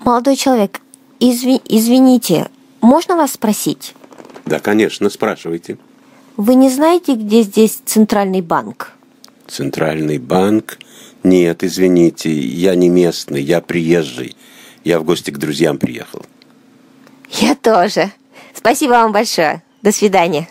Молодой человек, изви- извините, можно вас спросить? Да, конечно, спрашивайте. Вы не знаете, где здесь центральный банк? Центральный банк? Нет, извините, я не местный, я приезжий. Я в гости к друзьям приехал. Я тоже. Спасибо вам большое. До свидания.